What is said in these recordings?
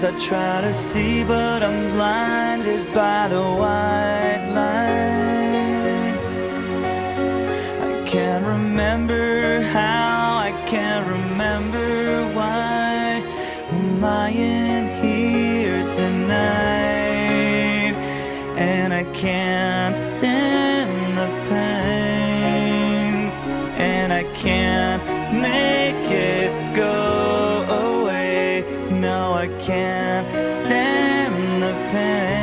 stars I try to see, but I'm blinded by the white light. I can't remember how, I can't remember why I'm lying here tonight, and I can't stand the pain, and I can't can't stand the pain.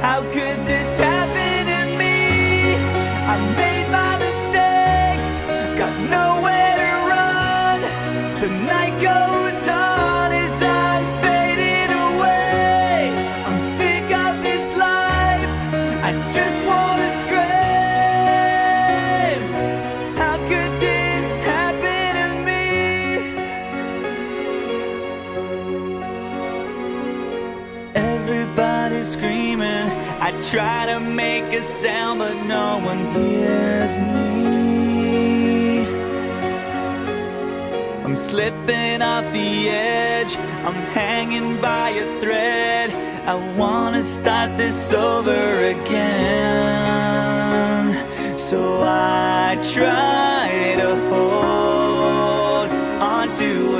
How could this happen Screaming. I try to make a sound, but no one hears me. I'm slipping off the edge. I'm hanging by a thread. I wanna start this over again. So I try to hold on to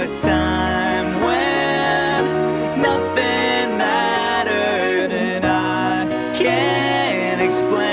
explain